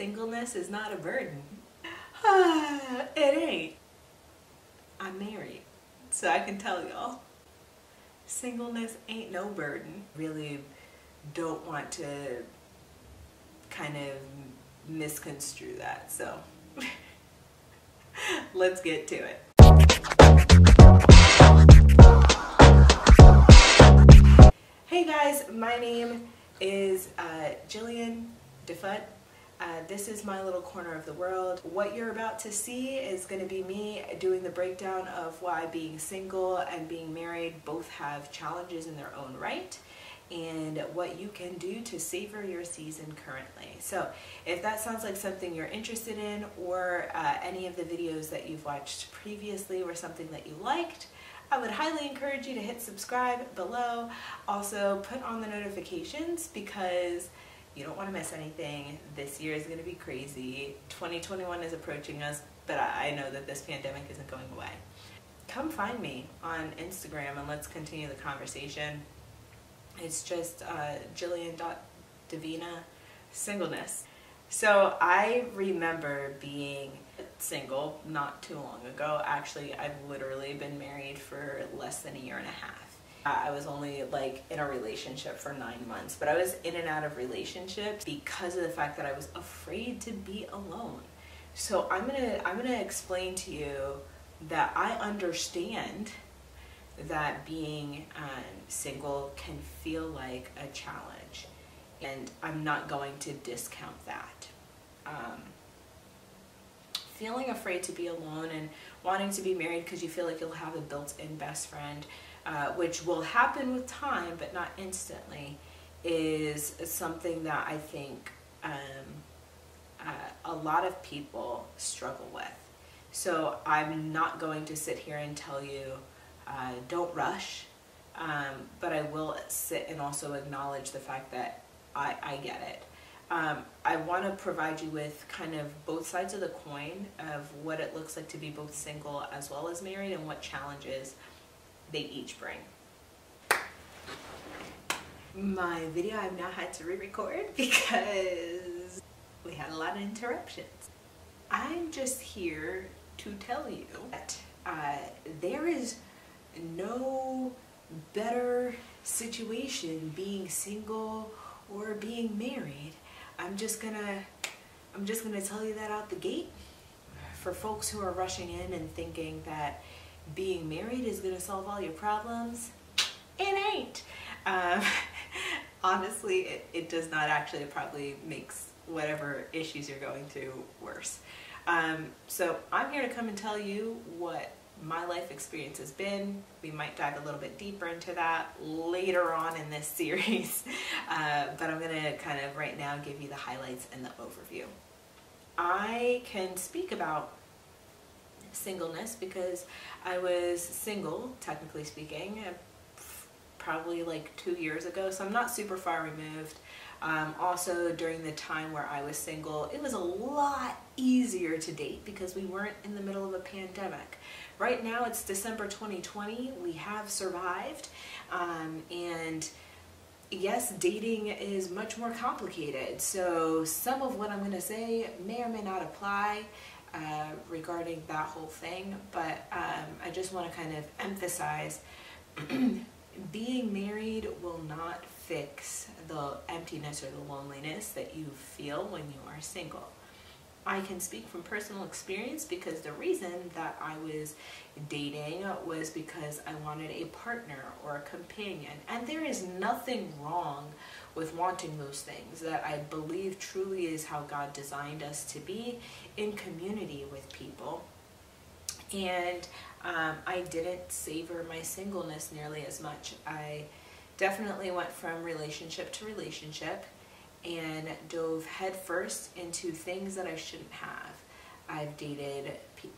Singleness is not a burden. it ain't. I'm married, so I can tell y'all. Singleness ain't no burden. Really don't want to kind of misconstrue that, so let's get to it. Hey guys, my name is uh, Gillian Diffut. Uh, this is my little corner of the world. What you're about to see is going to be me doing the breakdown of why being single and being married both have challenges in their own right and what you can do to savor your season currently. So if that sounds like something you're interested in or uh, any of the videos that you've watched previously were something that you liked, I would highly encourage you to hit subscribe below. Also put on the notifications because you don't want to miss anything. This year is going to be crazy. 2021 is approaching us, but I know that this pandemic isn't going away. Come find me on Instagram and let's continue the conversation. It's just uh, gillian.divina singleness. So I remember being single not too long ago. Actually, I've literally been married for less than a year and a half. I was only like in a relationship for nine months, but I was in and out of relationships because of the fact that I was afraid to be alone. So I'm gonna I'm gonna explain to you that I understand that being um, single can feel like a challenge, and I'm not going to discount that. Um, feeling afraid to be alone and wanting to be married because you feel like you'll have a built-in best friend uh, which will happen with time but not instantly, is something that I think um, uh, a lot of people struggle with. So I'm not going to sit here and tell you uh, don't rush, um, but I will sit and also acknowledge the fact that I, I get it. Um, I want to provide you with kind of both sides of the coin of what it looks like to be both single as well as married and what challenges they each bring. My video I've now had to re-record because we had a lot of interruptions. I'm just here to tell you that uh, there is no better situation being single or being married. I'm just gonna I'm just gonna tell you that out the gate for folks who are rushing in and thinking that being married is to solve all your problems. It ain't. Um, honestly, it, it does not actually. It probably makes whatever issues you're going through worse. Um, so I'm here to come and tell you what my life experience has been. We might dive a little bit deeper into that later on in this series, uh, but I'm going to kind of right now give you the highlights and the overview. I can speak about singleness because I was single, technically speaking, uh, probably like two years ago, so I'm not super far removed. Um, also, during the time where I was single, it was a lot easier to date because we weren't in the middle of a pandemic. Right now, it's December 2020. We have survived, um, and yes, dating is much more complicated. So, some of what I'm going to say may or may not apply. Uh, regarding that whole thing, but um, I just want to kind of emphasize being married will not fix the emptiness or the loneliness that you feel when you are single. I can speak from personal experience because the reason that I was dating was because I wanted a partner or a companion. And there is nothing wrong with wanting those things that I believe truly is how God designed us to be in community with people. And um, I didn't savor my singleness nearly as much. I definitely went from relationship to relationship and dove headfirst into things that I shouldn't have. I've dated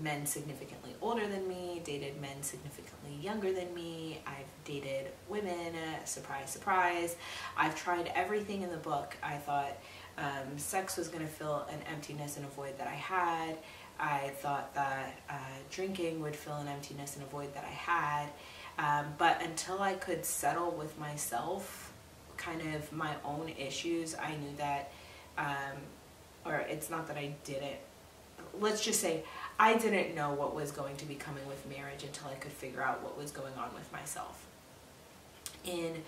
men significantly older than me, dated men significantly younger than me, I've dated women, surprise, surprise. I've tried everything in the book. I thought um, sex was going to fill an emptiness and a void that I had. I thought that uh, drinking would fill an emptiness and a void that I had. Um, but until I could settle with myself, kind of my own issues, I knew that um, or it's not that I didn't, let's just say I didn't know what was going to be coming with marriage until I could figure out what was going on with myself. In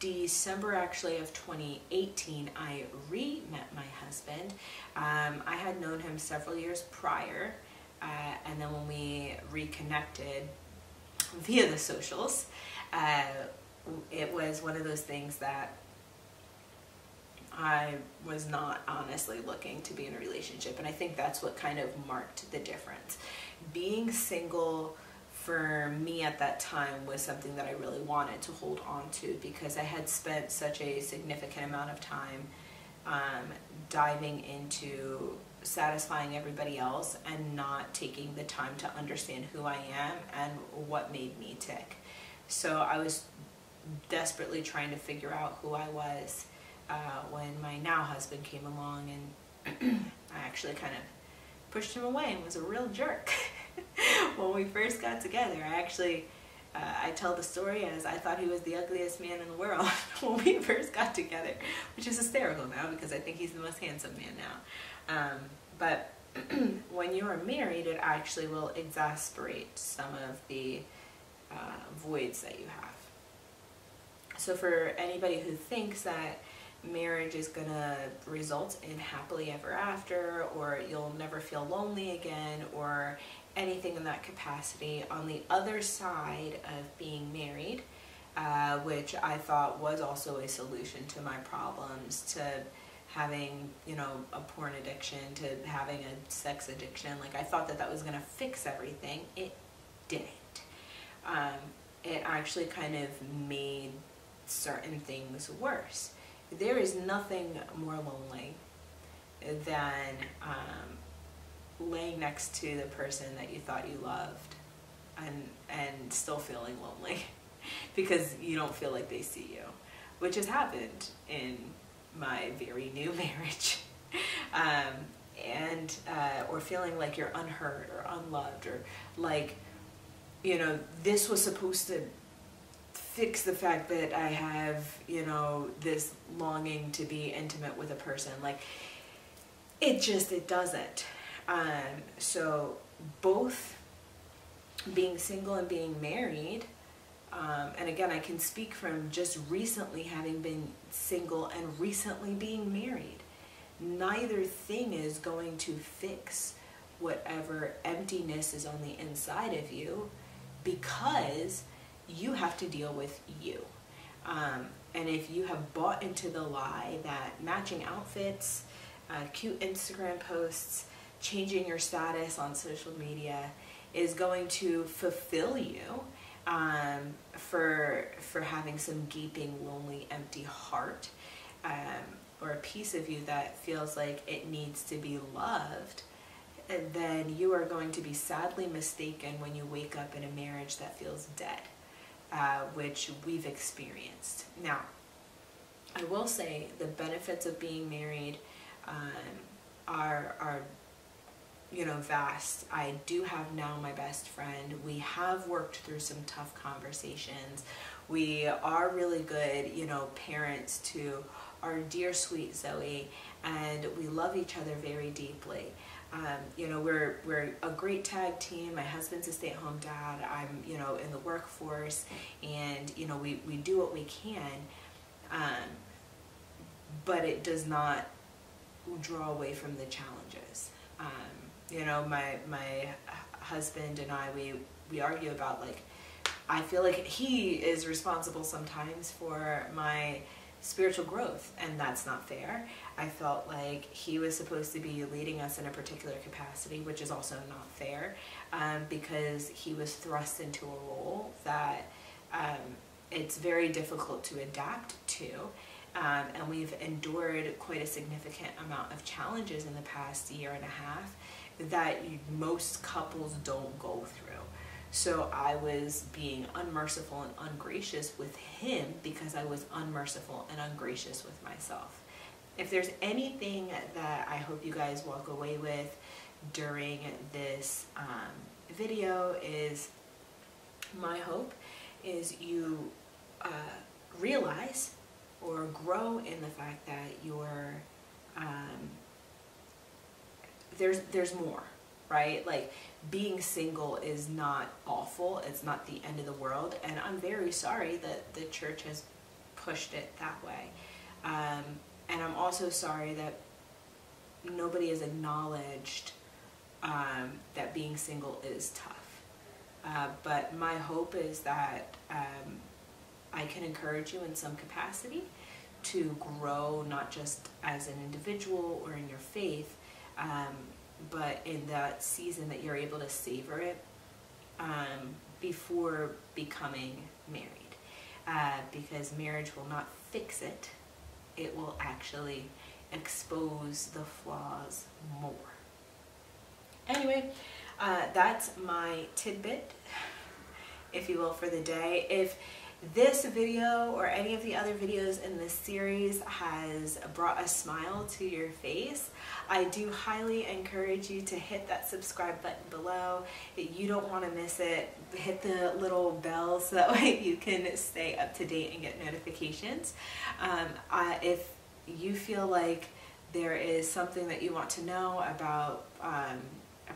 December actually of 2018, I re-met my husband. Um, I had known him several years prior, uh, and then when we reconnected via the socials, uh, it was one of those things that I was not honestly looking to be in a relationship. And I think that's what kind of marked the difference. Being single for me at that time was something that I really wanted to hold on to because I had spent such a significant amount of time um, diving into satisfying everybody else and not taking the time to understand who I am and what made me tick. So I was desperately trying to figure out who I was uh, when my now husband came along and I actually kind of pushed him away and was a real jerk. when we first got together, I actually, uh, I tell the story as I thought he was the ugliest man in the world when we first got together, which is hysterical now because I think he's the most handsome man now. Um, but when you are married, it actually will exasperate some of the uh, voids that you have. So for anybody who thinks that marriage is gonna result in happily ever after or you'll never feel lonely again or anything in that capacity on the other side of being married uh, which I thought was also a solution to my problems to having you know a porn addiction to having a sex addiction like I thought that that was gonna fix everything. It didn't. Um, it actually kind of made certain things worse. There is nothing more lonely than um, laying next to the person that you thought you loved and and still feeling lonely because you don't feel like they see you which has happened in my very new marriage. Um, and uh, or feeling like you're unheard or unloved or like you know this was supposed to fix the fact that I have, you know, this longing to be intimate with a person. Like, it just, it doesn't. Um, so both being single and being married, um, and again, I can speak from just recently having been single and recently being married. Neither thing is going to fix whatever emptiness is on the inside of you because you have to deal with you. Um, and if you have bought into the lie that matching outfits, uh, cute Instagram posts, changing your status on social media is going to fulfill you um, for for having some gaping, lonely, empty heart, um, or a piece of you that feels like it needs to be loved, then you are going to be sadly mistaken when you wake up in a marriage that feels dead uh, which we've experienced. Now, I will say the benefits of being married um, are, are, you know, vast. I do have now my best friend. We have worked through some tough conversations. We are really good, you know, parents to our dear sweet Zoe, and we love each other very deeply. Um, you know, we're, we're a great tag team. My husband's a stay-at-home dad. I'm, you know, in the workforce and, you know, we, we do what we can. Um, but it does not draw away from the challenges. Um, you know, my, my husband and I, we, we argue about like, I feel like he is responsible sometimes for my spiritual growth and that's not fair. I felt like he was supposed to be leading us in a particular capacity, which is also not fair um, because he was thrust into a role that um, it's very difficult to adapt to. Um, and we've endured quite a significant amount of challenges in the past year and a half that most couples don't go through. So I was being unmerciful and ungracious with him because I was unmerciful and ungracious with myself. If there's anything that I hope you guys walk away with during this um, video is my hope is you uh, realize or grow in the fact that your um, there's there's more, right? Like being single is not awful. It's not the end of the world, and I'm very sorry that the church has pushed it that way. Um, and I'm also sorry that nobody has acknowledged um, that being single is tough. Uh, but my hope is that um, I can encourage you in some capacity to grow not just as an individual or in your faith, um, but in that season that you're able to savor it um, before becoming married. Uh, because marriage will not fix it, it will actually expose the flaws more. Anyway, uh, that's my tidbit, if you will, for the day. If this video or any of the other videos in this series has brought a smile to your face, I do highly encourage you to hit that subscribe button below. You don't want to miss it. Hit the little bell so that way you can stay up to date and get notifications. Um, I, if you feel like there is something that you want to know about um,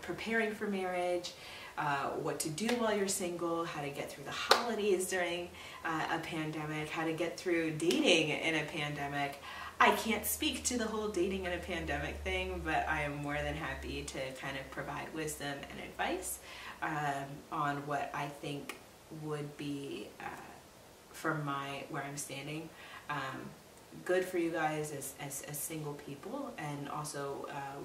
preparing for marriage, uh, what to do while you're single, how to get through the holidays during uh, a pandemic, how to get through dating in a pandemic. I can't speak to the whole dating in a pandemic thing, but I am more than happy to kind of provide wisdom and advice um, on what I think would be, uh, from my where I'm standing, um, good for you guys as, as, as single people and also uh,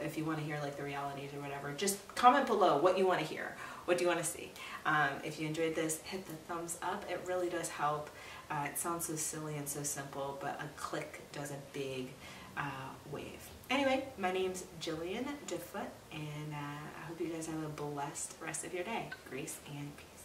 if you want to hear like the realities or whatever, just comment below what you want to hear. What do you want to see? Um, if you enjoyed this, hit the thumbs up. It really does help. Uh, it sounds so silly and so simple, but a click does a big uh, wave. Anyway, my name's Gillian Diffut, and uh, I hope you guys have a blessed rest of your day. Grace and peace.